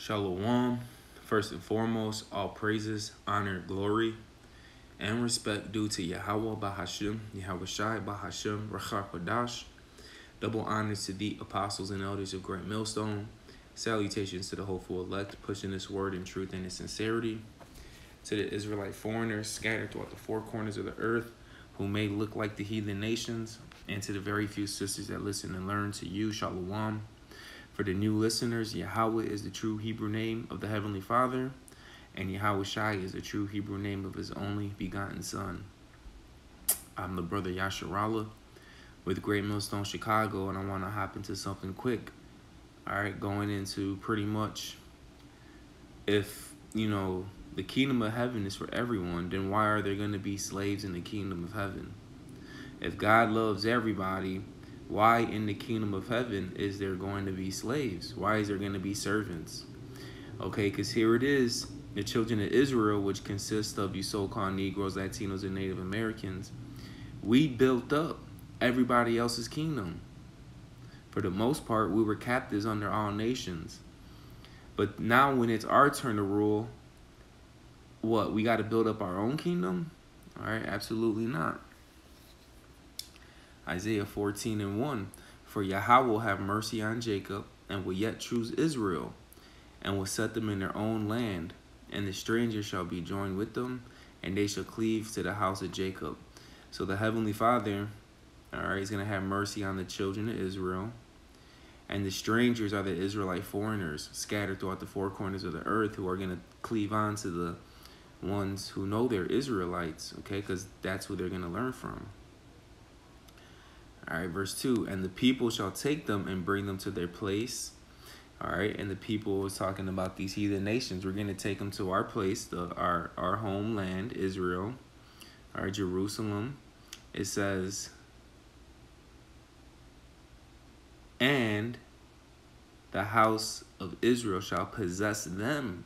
Shalom. First and foremost, all praises, honor, glory, and respect due to Yahweh Bahashim, Yahweh Shai Bahashim, Rachar Kodash. Double honors to the apostles and elders of Great Millstone. Salutations to the hopeful elect, pushing this word in truth and in sincerity. To the Israelite foreigners scattered throughout the four corners of the earth, who may look like the heathen nations, and to the very few sisters that listen and learn to you, Shalom. For the new listeners, Yahweh is the true Hebrew name of the Heavenly Father, and Yahweh Shai is the true Hebrew name of his only begotten Son. I'm the brother Yasharallah with Great Millstone Chicago, and I want to hop into something quick. All right, going into pretty much if, you know, the kingdom of heaven is for everyone, then why are there going to be slaves in the kingdom of heaven? If God loves everybody, why in the kingdom of heaven is there going to be slaves? Why is there going to be servants? Okay, because here it is the children of Israel, which consists of you so called Negroes, Latinos, and Native Americans, we built up everybody else's kingdom. For the most part, we were captives under all nations. But now, when it's our turn to rule, what? We got to build up our own kingdom? All right, absolutely not. Isaiah 14 and 1. For Yahweh will have mercy on Jacob, and will yet choose Israel, and will set them in their own land. And the stranger shall be joined with them, and they shall cleave to the house of Jacob. So the Heavenly Father, all right, is going to have mercy on the children of Israel. And the strangers are the Israelite foreigners scattered throughout the four corners of the earth who are going to cleave on to the ones who know they're Israelites, okay, because that's who they're going to learn from. All right, verse 2 And the people shall take them and bring them to their place. All right, and the people was talking about these heathen nations. We're going to take them to our place, the our, our homeland, Israel, our Jerusalem. It says, And the house of Israel shall possess them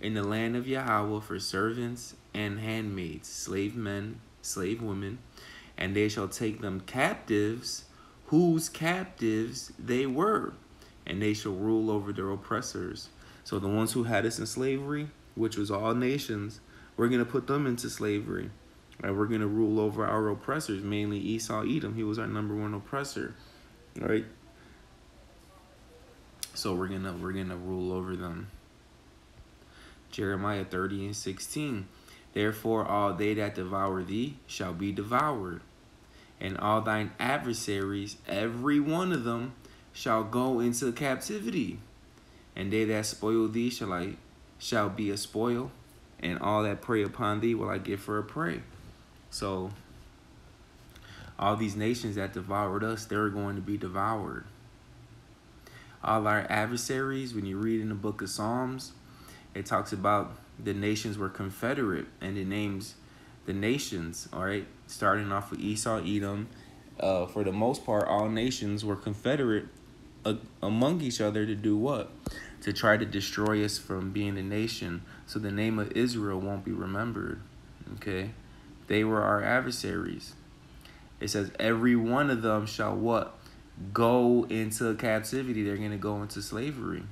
in the land of Yahweh for servants and handmaids, slave men, slave women, and they shall take them captives, whose captives they were, and they shall rule over their oppressors. So the ones who had us in slavery, which was all nations, we're going to put them into slavery. Right? We're going to rule over our oppressors, mainly Esau Edom. He was our number one oppressor. Right? So we're gonna we're gonna rule over them. Jeremiah 30 and 16. Therefore, all they that devour thee shall be devoured, and all thine adversaries, every one of them, shall go into captivity. And they that spoil thee shall I shall be a spoil, and all that prey upon thee will I give for a prey. So, all these nations that devoured us, they're going to be devoured. All our adversaries, when you read in the book of Psalms, it talks about the nations were confederate and it names the nations all right? Starting off with esau edom uh, for the most part all nations were confederate uh, among each other to do what? To try to destroy us from being a nation. So the name of israel won't be remembered okay? They were our adversaries. It says every one of them shall what? Go into captivity. They're going to go into slavery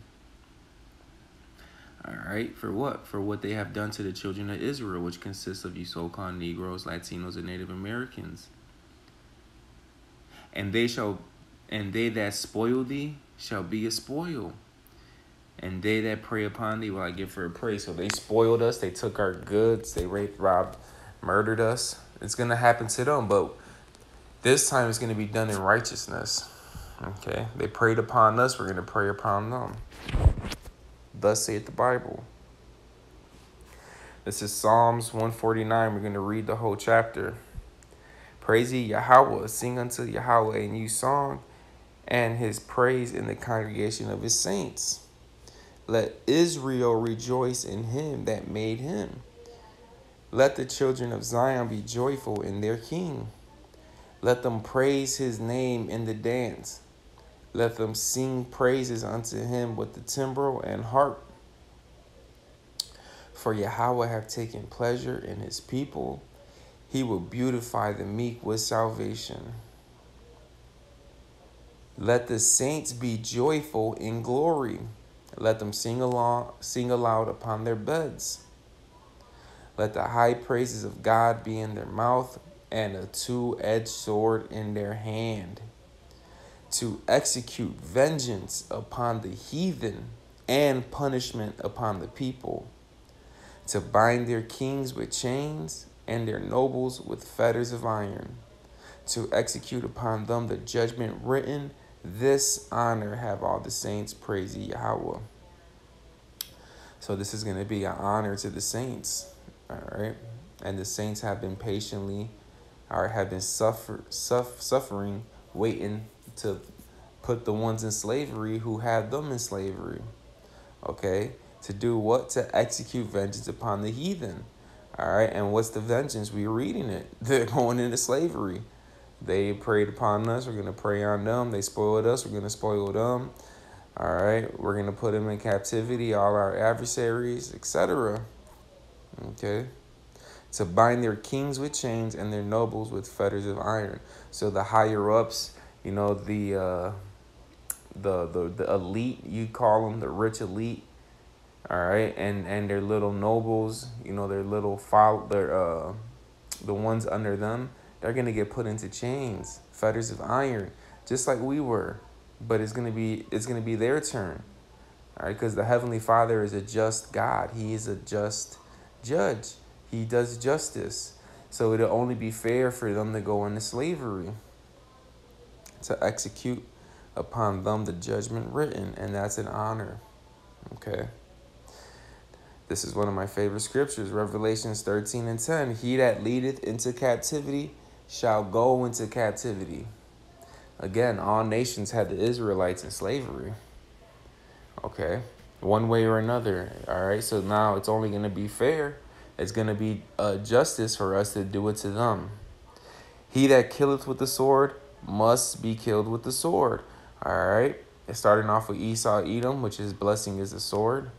all right, for what? For what they have done to the children of Israel, which consists of you so-called Negroes, Latinos, and Native Americans. And they shall, and they that spoil thee shall be a spoil. And they that prey upon thee will I give for a prey. So they spoiled us. They took our goods. They raped, robbed, murdered us. It's going to happen to them. But this time it's going to be done in righteousness. Okay. They preyed upon us. We're going to prey upon them. Thus saith the Bible. This is Psalms 149. We're going to read the whole chapter. Praise ye Yahweh, sing unto Yahweh a new song, and his praise in the congregation of his saints. Let Israel rejoice in him that made him. Let the children of Zion be joyful in their king. Let them praise his name in the dance. Let them sing praises unto him with the timbrel and harp. For Yahweh hath taken pleasure in his people. He will beautify the meek with salvation. Let the saints be joyful in glory. Let them sing along, sing aloud upon their beds. Let the high praises of God be in their mouth and a two-edged sword in their hand to execute vengeance upon the heathen and punishment upon the people, to bind their kings with chains and their nobles with fetters of iron, to execute upon them the judgment written. This honor have all the saints praise Yahweh. So this is going to be an honor to the saints, all right? And the saints have been patiently, or have been suffer, suffer, suffering, waiting to put the ones in slavery who had them in slavery. Okay? To do what? To execute vengeance upon the heathen. All right? And what's the vengeance? We're reading it. They're going into slavery. They preyed upon us. We're going to prey on them. They spoiled us. We're going to spoil them. All right? We're going to put them in captivity, all our adversaries, etc. Okay? To bind their kings with chains and their nobles with fetters of iron. So the higher ups, you know, the. Uh, the, the, the elite, you call them the rich elite, all right, and and their little nobles, you know, their little follow, their uh, the ones under them, they're gonna get put into chains, fetters of iron, just like we were, but it's gonna be it's gonna be their turn, all right, because the heavenly Father is a just God. He is a just judge. He does justice, so it'll only be fair for them to go into slavery to execute upon them the judgment written, and that's an honor. Okay. This is one of my favorite scriptures, Revelations 13 and 10. He that leadeth into captivity shall go into captivity. Again, all nations had the Israelites in slavery. Okay. One way or another. All right. So now it's only going to be fair. It's going to be uh, justice for us to do it to them. He that killeth with the sword must be killed with the sword. All right. It's starting off with Esau Edom, which is blessing is a sword.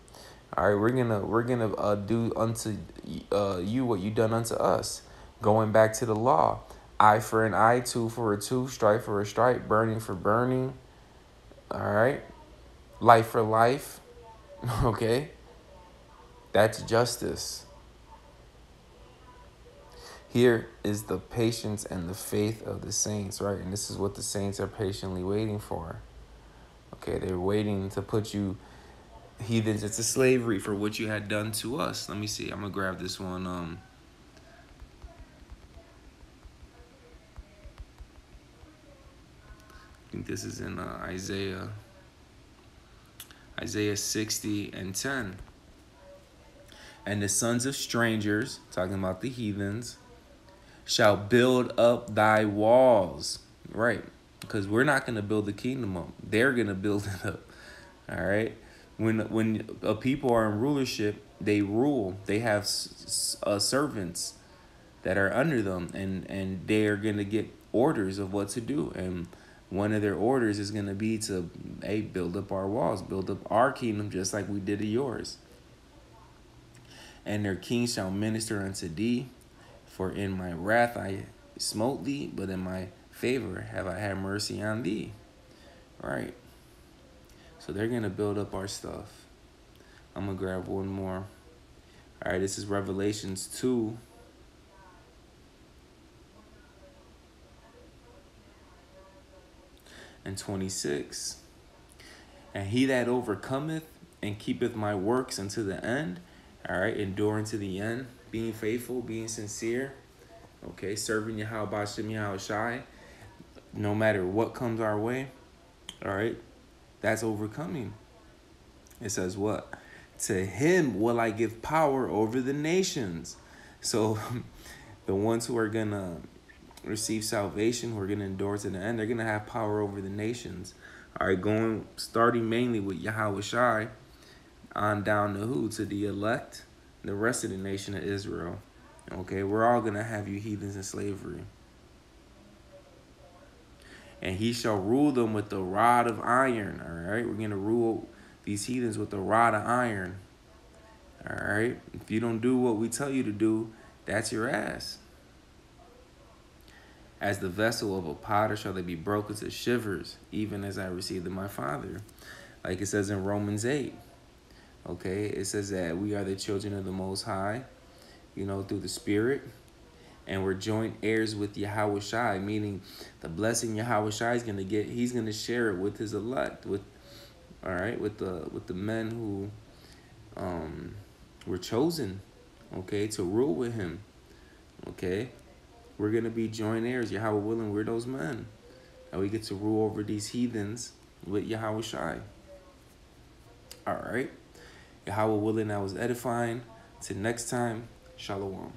All right, we're gonna we're gonna uh, do unto uh, you what you done unto us. Going back to the law, eye for an eye, two for a two, stripe for a stripe, burning for burning. All right, life for life. okay, that's justice. Here is the patience and the faith of the saints, right? And this is what the saints are patiently waiting for. Okay, they're waiting to put you heathens into slavery for what you had done to us. Let me see. I'm gonna grab this one. Um, I think this is in uh, Isaiah. Isaiah 60 and 10. And the sons of strangers, talking about the heathens, shall build up thy walls. Right. Because we're not going to build the kingdom up. They're going to build it up. All right. When when a people are in rulership, they rule. They have uh, servants that are under them, and and they are going to get orders of what to do. And one of their orders is going to be to hey build up our walls, build up our kingdom, just like we did yours. And their king shall minister unto thee, for in my wrath I smote thee, but in my favor have I had mercy on thee. All right. So they're going to build up our stuff. I'm going to grab one more. All right, this is Revelations 2. And 26. And he that overcometh and keepeth my works unto the end, all right, enduring to the end, being faithful, being sincere, okay, serving Yahweh Bashem Yahweh Shai, no matter what comes our way, all right, that's overcoming. It says what? To him will I give power over the nations. So the ones who are going to receive salvation, who are going to endure to the end, they're going to have power over the nations. All right, going, starting mainly with Yahweh Shai on down to who? To the elect, the rest of the nation of Israel. Okay, we're all going to have you heathens in slavery. And he shall rule them with the rod of iron. All right, we're going to rule these heathens with the rod of iron. All right, if you don't do what we tell you to do, that's your ass. As the vessel of a potter shall they be broken to shivers, even as I received my father. like it says in Romans 8. Okay, it says that we are the children of the Most High, you know, through the Spirit. And we're joint heirs with Yahweh Shai, meaning the blessing Yahweh Shai is gonna get, he's gonna share it with his elect, with all right, with the with the men who um were chosen, okay, to rule with him. Okay. We're gonna be joint heirs, Yahweh willing, we're those men. And we get to rule over these heathens with Yahweh Shai. All right. Yahweh willing, that was edifying. Till next time, Shalom.